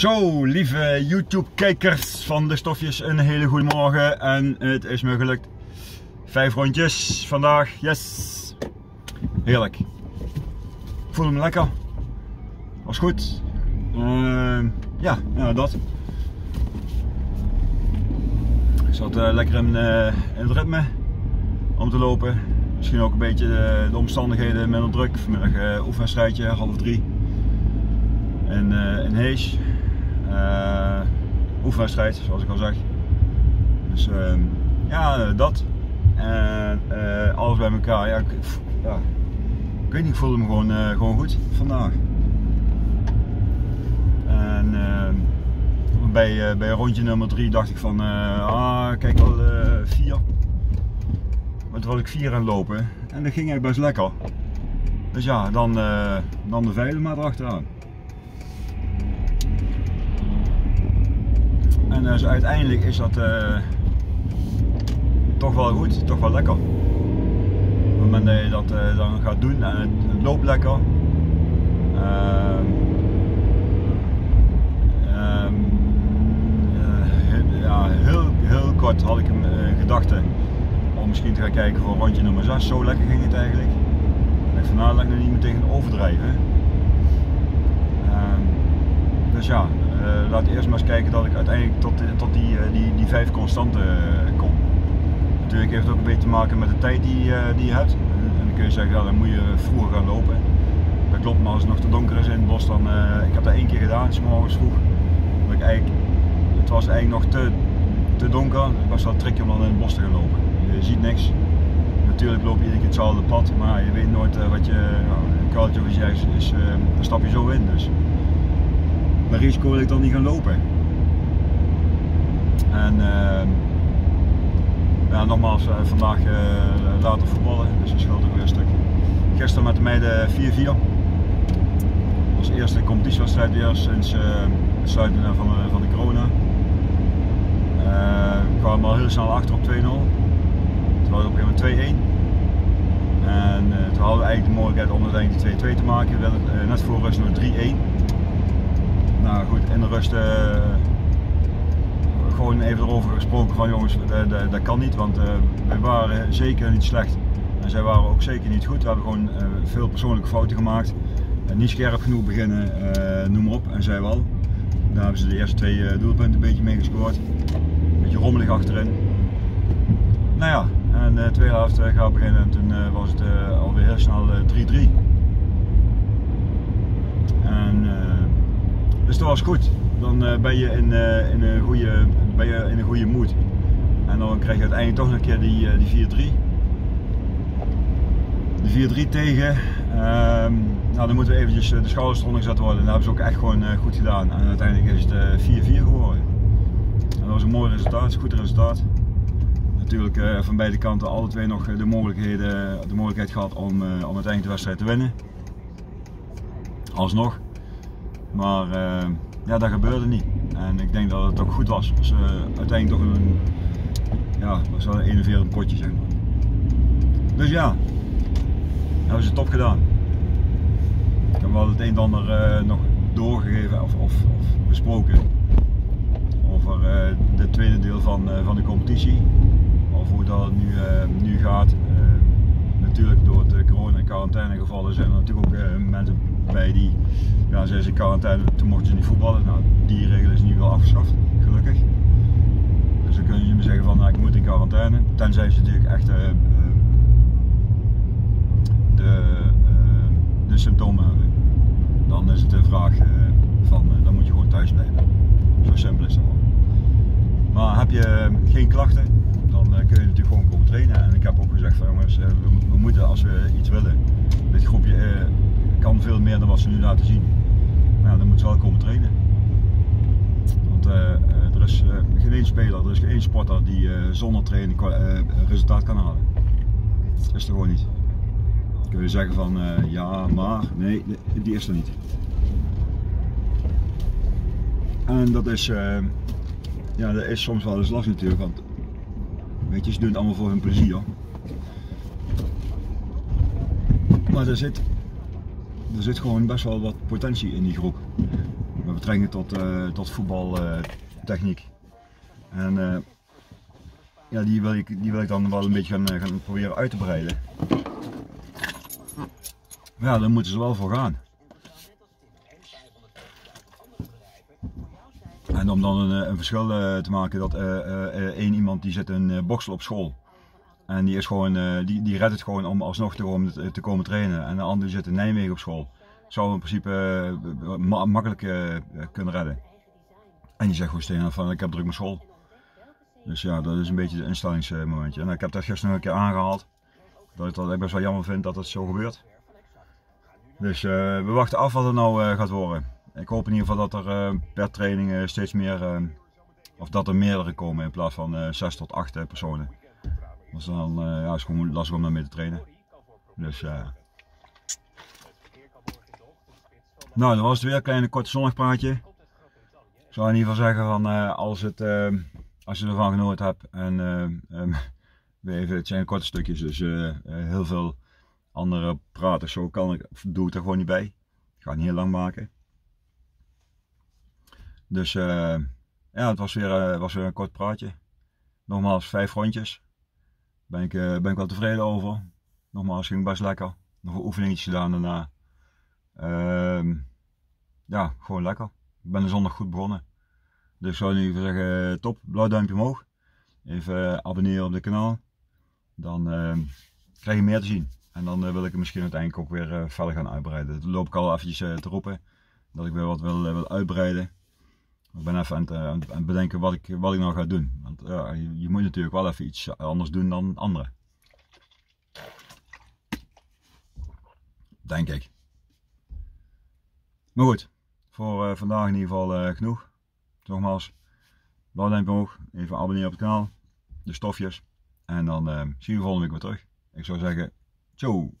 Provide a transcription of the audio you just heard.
Zo, lieve YouTube-kijkers van de stofjes, een hele goede morgen. En het is me gelukt. Vijf rondjes vandaag, yes. Heerlijk. Ik voelde me lekker. Was goed. Uh, ja, ja, dat. Ik zat uh, lekker in, uh, het ritme om te lopen. Misschien ook een beetje de, de omstandigheden minder druk. Vanmiddag oefenwedstrijdje, half drie. En in Hees. Uh, oefenwedstrijd, zoals ik al zeg. Dus uh, ja, dat. En uh, alles bij elkaar. Ja, ik, ja, ik weet niet, ik voelde me gewoon, gewoon goed vandaag. En bij, bij rondje nummer 3 dacht ik van, ah, kijk wel 4. maar toen was ik 4 aan lopen en dat ging eigenlijk best lekker. Dus ja, dan, dan de veilen maar erachteraan. En dus uiteindelijk is dat uh, toch wel goed, toch wel lekker. Op het moment dat je dat uh, dan gaat doen en het, loopt lekker. Uh, ja, heel, heel kort had ik een gedachte om misschien te gaan kijken voor rondje nummer 6. Zo lekker ging het eigenlijk. Ik van nou, laat ik nog niet meteen overdrijven. Ehm, dus ja, uh, laat eerst maar eens kijken dat ik uiteindelijk tot, tot die, uh, die, die vijf constanten uh, kom. Natuurlijk heeft het ook een beetje te maken met de tijd die, die je hebt. En, dan kun je zeggen, ja, dan moet je vroeger gaan lopen. Dat klopt, maar als het nog te donker is in het bos, dan... ik heb dat één keer gedaan, s morgens vroeg. Dat ik eigenlijk, het was eigenlijk nog te, te donker. Het was wel tricky om dan in het bos te gaan lopen. Je ziet niks. Natuurlijk loop je iedere keer hetzelfde pad, maar je weet nooit wat je... Nou, een kuiltje of iets is, is stap je zo in. Dus maar risico wil ik dan niet gaan lopen. En uh, ja, nogmaals, uh, vandaag uh, later voetballen, dus dat scheelt ook weer een stuk. Gisteren met de meiden 4-4. Als eerste competitiewedstrijd weer sinds uh, het sluiten van de, van de corona. we kwamen al heel snel achter op 2-0. Toen was op een gegeven moment 2-1. En toen hadden we eigenlijk de mogelijkheid om uiteindelijk 2-2 te maken. We net voor rust nog 3-1 nou goed, in de rust uh, gewoon even erover gesproken van jongens, dat, dat, kan niet, want uh, wij waren zeker niet slecht. En zij waren ook zeker niet goed. We hebben gewoon uh, veel persoonlijke fouten gemaakt. niet scherp genoeg beginnen, noem maar op. En zij wel. Daar hebben ze de eerste twee doelpunten een beetje mee gescoord. Een beetje rommelig achterin. Nou ja, en de tweede helft gaat beginnen en toen was het alweer heel snel 3-3. En dus dat was goed. Dan uh, ben je in, uh, in, een goede, ben je in een goede moed. En dan krijg je uiteindelijk toch nog een keer die, uh, die 4-3. De 4-3 tegen. Ehm, nou, dan moeten we eventjes de schouders eronder gezet worden. En dat hebben ze ook echt gewoon goed gedaan. En uiteindelijk is het 4-4 geworden. En dat was een mooi resultaat, een goed resultaat. Natuurlijk van beide kanten alle twee nog de, mogelijkheden, de mogelijkheid gehad om, om uiteindelijk de wedstrijd te winnen. Alsnog. Maar uh, ja, dat gebeurde niet. En ik denk dat het ook goed was. Dus uh, uiteindelijk toch een, ja, was wel een enerverend potje. Dus ja, hebben ze top gedaan. Ik heb wel het een en ander uh, nog doorgegeven of, of, besproken over het tweede deel van, van de competitie. Of hoe dat nu, nu gaat. natuurlijk door het corona- en quarantainegevallen zijn er natuurlijk ook mensen bij die ja, ze in quarantaine, toen mochten ze niet voetballen. Nou, die regel is nu wel afgeschaft, gelukkig. Dus dan kun je me zeggen van nou, ik moet in quarantaine. Tenzij ze natuurlijk echt uh, de, uh, de symptomen hebben. Dan is het de vraag van dan moet je gewoon thuis blijven. Zo simpel is het gewoon. Maar heb je geen klachten, dan kun je natuurlijk gewoon komen trainen. En ik heb ook gezegd van jongens, we moeten als we iets willen, dit groepje kan veel meer dan wat ze nu laten zien. Maar ja, dan moeten ze wel komen trainen. Want uh, er is uh, geen speler, er is geen één sporter die zonder training resultaat kan halen. Dat is er gewoon niet. Dan kun je zeggen van ja, maar nee, die is er niet. En dat is, ja, dat is soms wel eens lastig natuurlijk, want weet je, ze doen het allemaal voor hun plezier. Maar er zit er zit gewoon best wel wat potentie in die groep. met betrekking tot, tot voetbaltechniek. en ja, die wil, ik, die wil ik dan wel een beetje gaan, gaan proberen uit te breiden. Maar ja, daar moeten ze wel voor gaan. En om dan een, een verschil te maken dat één iemand die zit een boksel op school en die, is gewoon, uh, die, die redt het gewoon om alsnog te komen, te komen trainen. En de andere zit in Nijmegen op school. Zou in principe ma makkelijk kunnen redden. En die zegt gewoon steen van ik heb druk met school. Dus ja, dat is een beetje het instellingsmomentje. En ik heb dat gisteren nog een keer aangehaald. Dat ik dat best wel jammer vind dat het zo gebeurt. Dus we wachten af wat er nou gaat worden. Ik hoop in ieder geval dat er per training steeds meer, of dat er meerdere komen in plaats van 6 tot 8 personen. Dus dan uh, ja, is gewoon lastig om daarmee te trainen. Dus ja. Uh... Nou, dan was het weer een kleine korte zondagpraatje. Ik zou in ieder geval zeggen van uh, als, het, uh, als je ervan genoten hebt en um, even, het zijn korte stukjes, dus heel veel andere praten zo kan ik, doe ik er gewoon niet bij. Ik ga het niet heel lang maken. Dus ja, het was weer, was weer een kort praatje. Nogmaals, vijf rondjes ben ik, uh, ben ik wel tevreden over. Nogmaals, ging best lekker. Nog een oefeningetje gedaan daarna. Uh, ja, gewoon lekker. Ik ben de zondag goed begonnen. Dus ik zou nu zeggen, top, blauw duimpje omhoog. Even uh, abonneren op het kanaal. Dan ehm, krijg je meer te zien. En dan eh, wil ik het misschien uiteindelijk ook weer verder gaan uitbreiden. Dat loop ik al eventjes te roepen. Dat ik weer wat wil, wil uitbreiden. Ik ben even aan het, aan het bedenken wat ik, wat ik nou ga doen. Want ja, je, je, moet natuurlijk wel even iets anders doen dan anderen. Denk ik. Maar goed, voor uh, vandaag in ieder geval uh, genoeg. Nogmaals, blauw duimpje omhoog, even abonneren op het kanaal, de stofjes. En dan uh, zien we volgende week weer terug. Ik zou zeggen, ciao!